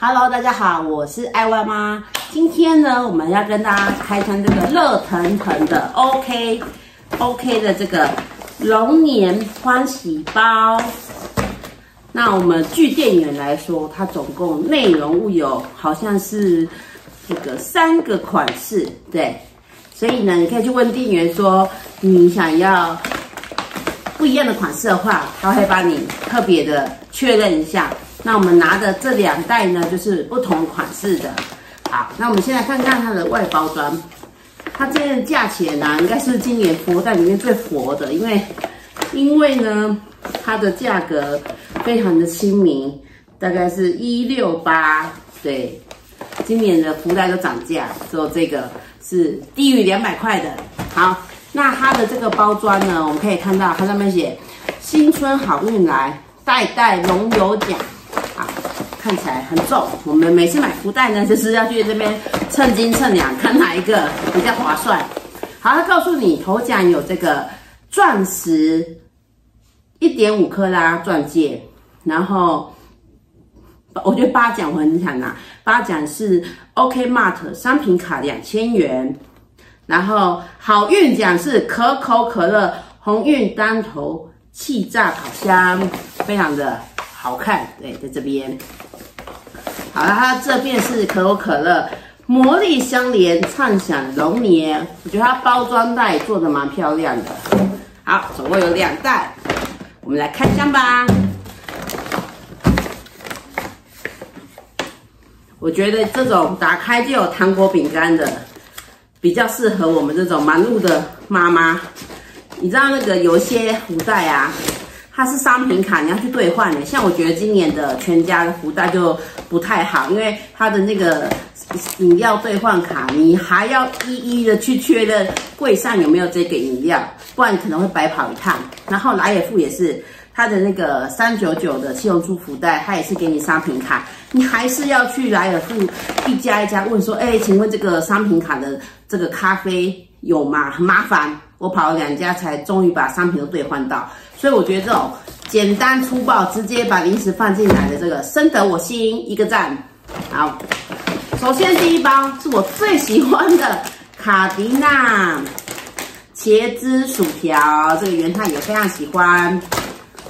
Hello，大家好，我是爱万妈。今天呢，我们要跟大家开箱这个热腾腾的 OK OK 的这个龙年欢喜包。那我们据店员来说，它总共内容物有好像是这个三个款式，对。所以呢，你可以去问店员说，你想要不一样的款式的话，他会帮你特别的确认一下。那我们拿的这两袋呢，就是不同款式的。好，那我们先来看看它的外包装。它这个价钱呢，应该是今年佛袋里面最佛的，因为因为呢，它的价格非常的亲民，大概是一六八。对，今年的福袋都涨价，只有这个。是低于两百块的。好，那它的这个包装呢，我们可以看到它上面写“新春好运来，代代龙有奖”。看起来很重。我们每次买福袋呢，就是要去这边称斤称两，看哪一个比较划算。好，他告诉你头奖有这个钻石一点五克拉钻戒，然后。我觉得八奖我很想拿，八奖是 OK Mart 商品卡两千元，然后好运奖是可口可乐鸿运单头气炸烤箱，非常的好看，对，在这边。好了，它这边是可口可乐魔力相连畅享龙年，我觉得它包装袋做的蛮漂亮的。好，总共有两袋，我们来开箱吧。我觉得这种打开就有糖果饼干的，比较适合我们这种忙碌的妈妈。你知道那个有些福袋啊，它是商品卡，你要去兑换的。像我觉得今年的全家的福袋就不太好，因为它的那个饮料兑换卡，你还要一一的去确认柜上有没有这个饮料，不然可能会白跑一趟。然后莱尔富也是。它的那个三九九的七龙珠福袋，它也是给你商品卡，你还是要去莱尔富一家一家问说，哎，请问这个商品卡的这个咖啡有吗？很麻烦，我跑了两家才终于把商品都兑换到。所以我觉得这种简单粗暴，直接把零食放进来的这个深得我心，一个赞。好，首先第一包是我最喜欢的卡迪娜茄汁薯条，这个元太也非常喜欢。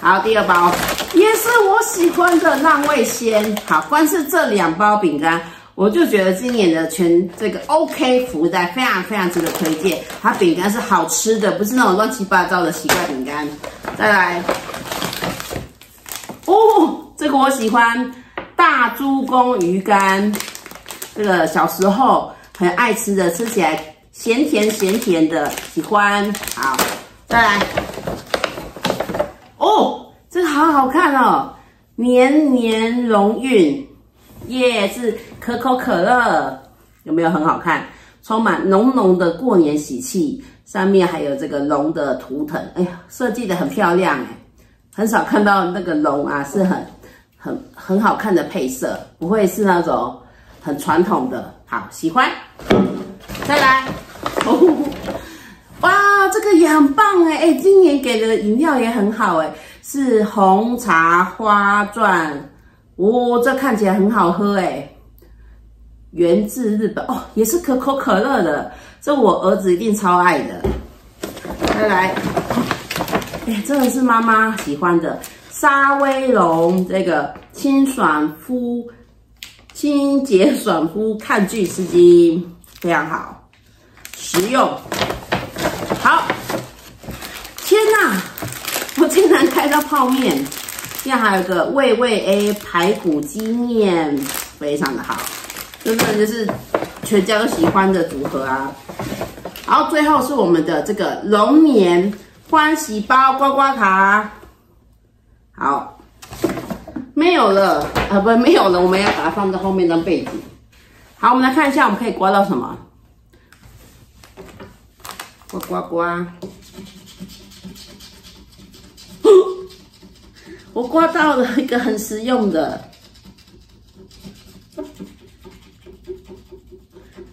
好，第二包也是我喜欢的浪味仙。好，光是这两包饼干，我就觉得今年的全这个 OK 福袋非常非常值得推荐。它饼干是好吃的，不是那种乱七八糟的奇怪饼干。再来，哦，这个我喜欢大猪公鱼干，这个小时候很爱吃的，吃起来咸甜咸甜的，喜欢。好，再来。哦，这个好好看哦，年年荣运，耶，是可口可乐，有没有很好看？充满浓浓的过年喜气，上面还有这个龙的图腾，哎呀，设计的很漂亮哎，很少看到那个龙啊，是很很很好看的配色，不会是那种很传统的，好喜欢。再来，哇，这个也很棒哎哎，今年给的饮料也很好哎，是红茶花钻，哦，这看起来很好喝哎，源自日本哦，也是可口可乐的，这我儿子一定超爱的。再来，哎，真的是妈妈喜欢的。沙威龙，这个清爽肤、清洁爽肤抗菌湿巾，非常好，实用。好，天哪！我竟然开到泡面，现在还有个味味 A 排骨鸡面，非常的好，真的就是全家都喜欢的组合啊。然后最后是我们的这个龙年欢喜包刮刮卡，好，没有了啊，不没有了，我们要把它放在后面当背景。好，我们来看一下，我们可以刮到什么。刮刮刮！我刮到了一个很实用的。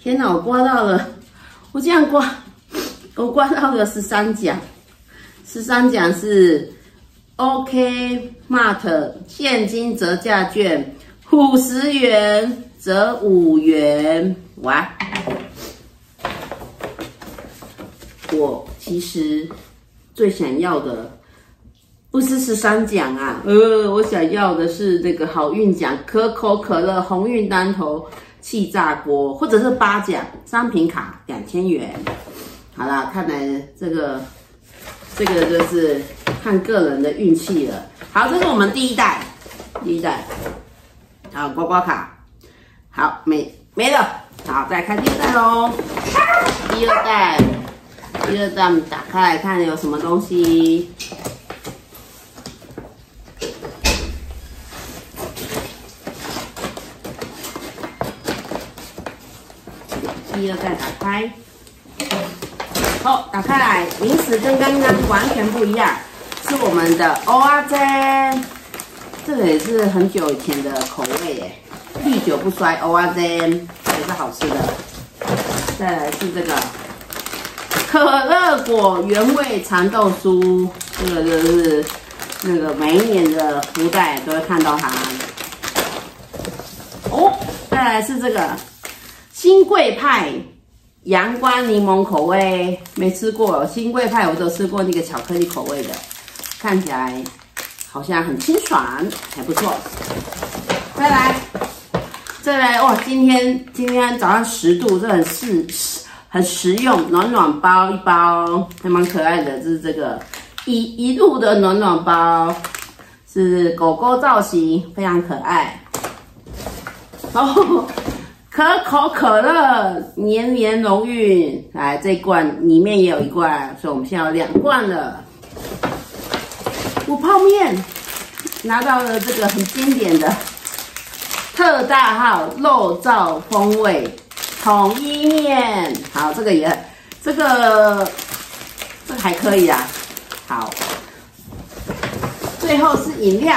天哪，我刮到了！我这样刮，我刮到了十三奖。十三奖是 OK Mart 现金折价券五十元折五元，哇！我其实最想要的不是十三奖啊，呃，我想要的是这个好运奖，可口可乐鸿运当头气炸锅，或者是八奖商品卡两千元。好啦，看来这个这个就是看个人的运气了。好，这是我们第一代，第一代，好刮刮卡，好没没了，好再看第二代喽，第二代。第二袋打开来看有什么东西。第二袋打开，好，打开来，零食跟刚刚完全不一样，是我们的欧阿珍，这个也是很久以前的口味耶，历久不衰，欧阿珍也是好吃的。再来是这个。可乐果原味蚕豆酥，这个就是那个每一年的福袋都会看到它。哦，再来是这个新贵派阳光柠檬口味，没吃过。新贵派我都吃过那个巧克力口味的，看起来好像很清爽，还不错。再来，再来哇！今天今天早上十度，这很适。很实用，暖暖包一包，还蛮可爱的。就是这个一一路的暖暖包，是狗狗造型，非常可爱。哦，可口可乐年年荣誉，来这一罐里面也有一罐，所以我们现在有两罐了。我泡面拿到了这个很经典的特大号肉燥风味。统一面，好，这个也，这个这个还可以啊。好，最后是饮料，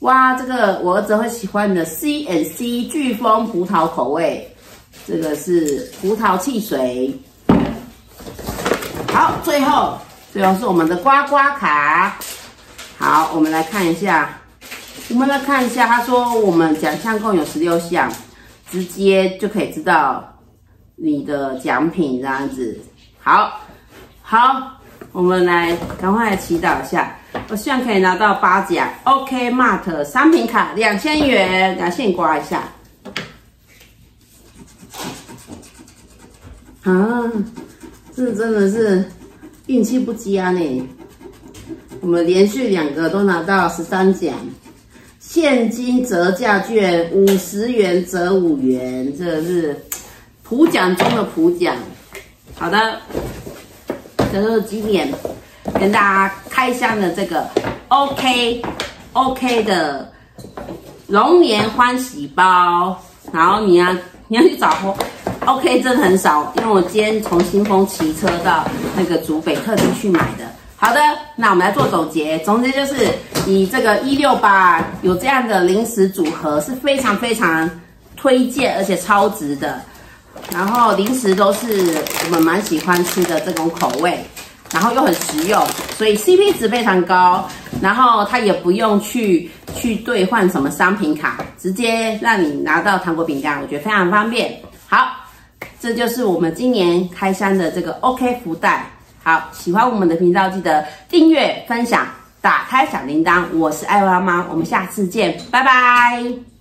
哇，这个我儿子会喜欢的 C N C 飓风葡萄口味，这个是葡萄汽水。好，最后最后是我们的刮刮卡。好，我们来看一下，我们来看一下，他说我们奖项共有十六项。直接就可以知道你的奖品这样子，好，好，我们来赶快来祈祷一下，我希望可以拿到八奖，OK Mart 商品卡两千元，感谢你刮一下，啊，这真的是运气不佳呢，我们连续两个都拿到十三奖。现金折价券五十元折五元，这是普奖中的普奖。好的，这是今年跟大家开箱的这个 OK OK 的龙年欢喜包。然后你要你要去找 OK 真的很少，因为我今天从新丰骑车到那个竹北特地去买的。好的，那我们来做总结。总结就是，以这个一六八有这样的零食组合是非常非常推荐，而且超值的。然后零食都是我们蛮喜欢吃的这种口味，然后又很实用，所以 CP 值非常高。然后它也不用去去兑换什么商品卡，直接让你拿到糖果饼干，我觉得非常方便。好，这就是我们今年开箱的这个 OK 福袋。好，喜欢我们的频道，记得订阅、分享、打开小铃铛。我是爱妈妈，我们下次见，拜拜。